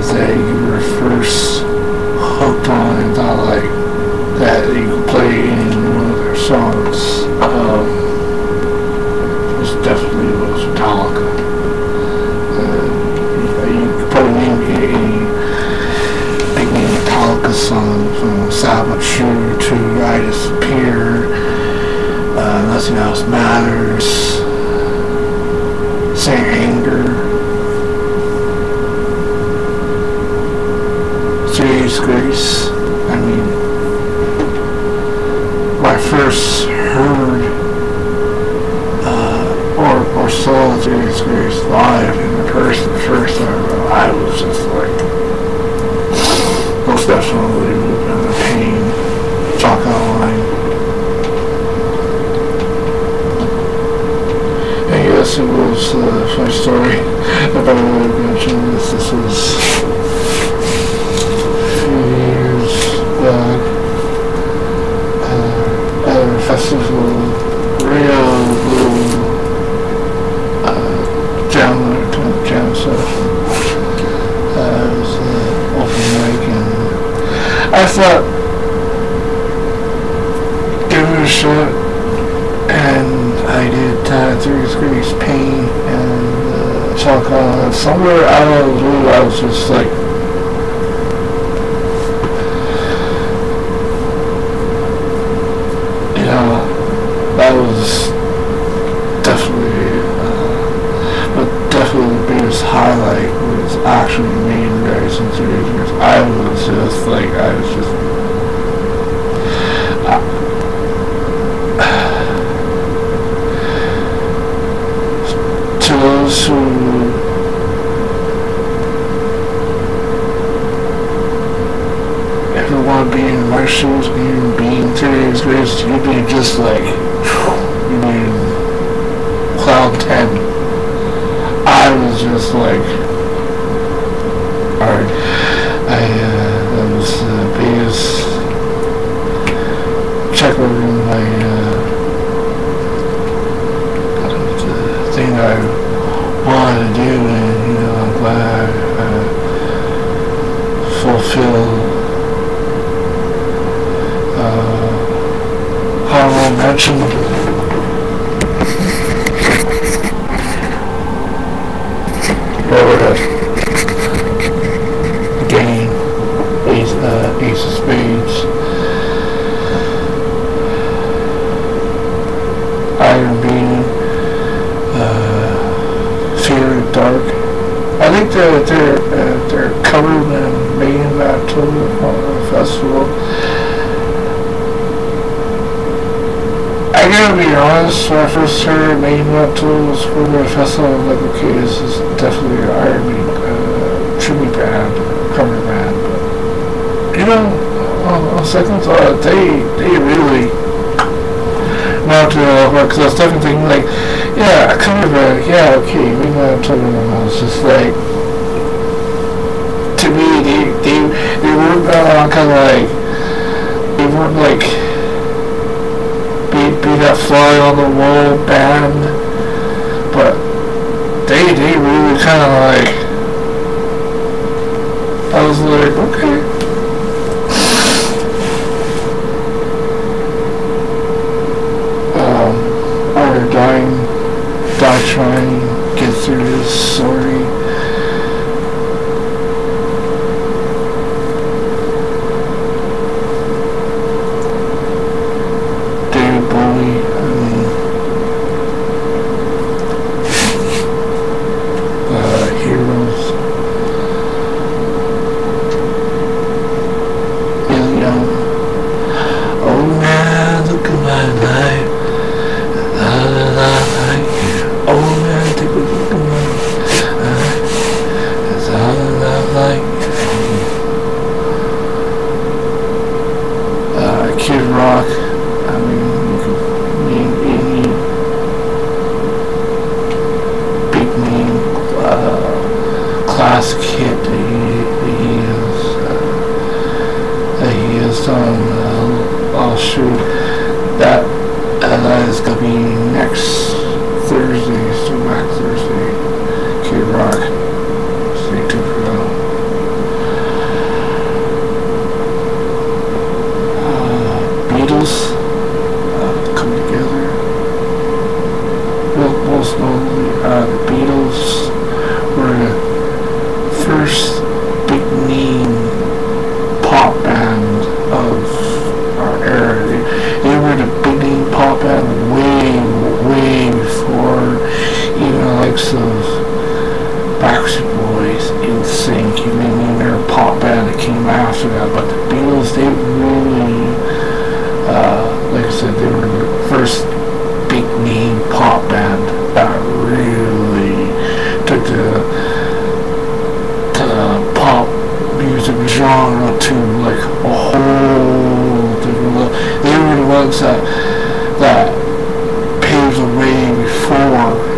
things that you were first hooked on and thought like that you could play in one of their songs. Um, was definitely was Metallica. Uh, you could put in any, like one Metallica song from Salvage to I Disappear, uh, Nothing Else Matters, Saint Anger. Grace. I mean, when I first heard uh, or, or saw Three Days Grace live in person first time, I was just like, most definitely in the pain, chalk outline. And yes, it was uh, my story. If I would have mentioned this, this was years back uh, at a festival, real little uh, jam, kind jam. Uh, uh, give it a shot and I did uh, Three Degrees Pain and uh, Chalk Outline. Somewhere out of the blue I was just like, you know, that was definitely, uh, but definitely the biggest highlight was actually in three years. I was just like, I was just, to those who ever want to be in my being years, you'd be just like, you'd be in cloud 10. I was just like, in my, uh, the thing I wanted to do, and, you know, I'm glad I, uh, fulfilled uh, honorable mention. Fear of Dark. I think they're they're uh, they're covered and made in that total festival. I gotta be honest, when I first heard Main Map Tools for the festival, I was like, okay, this is definitely an Iron Maiden uh, tribute band, cover band, but, you know, on, on second thought, they, they really knocked it out of the because I was definitely thinking, like, yeah, a cover band, yeah, okay, Main Map Tools, and I was just like, to me, they, they, they weren't uh, kind of like, they weren't like, be, be that fly on the wall band, but they they really kind of like I was like okay. Die and get through this. Sorry. Rock. I mean, you could name any big name uh, classic hit that he, that he has uh, that he has done. Uh, I'll shoot that. That is gonna be next Thursday, so back Thursday. Kid Rock. Stay tuned for that. Uh, Beatles uh, come together. Well, most notably, uh, the Beatles were the first big name pop band of our era. They, they were the big name pop band way, way before even the likes of Backstreet Boys, NSYNC. you mean they're a pop band that came after that, but the Beatles, they genre to like a whole different level. They were the ones that, that paved the way before